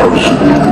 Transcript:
house.